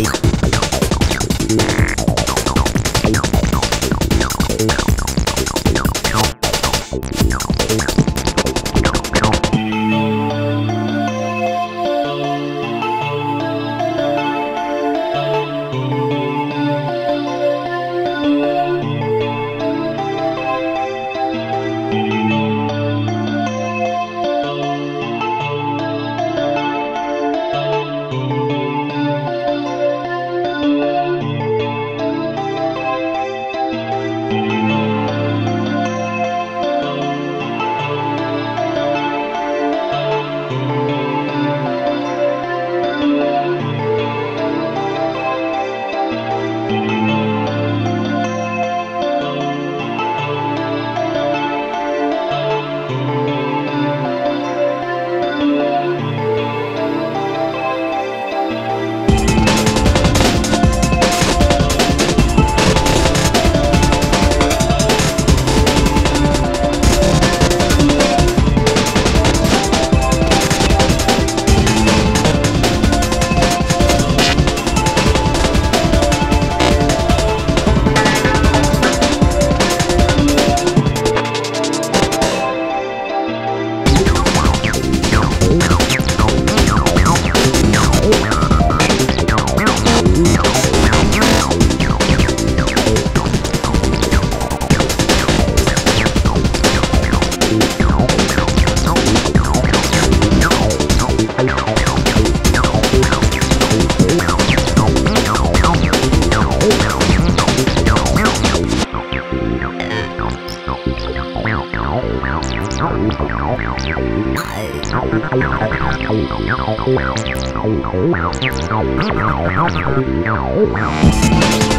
Nah. Wow.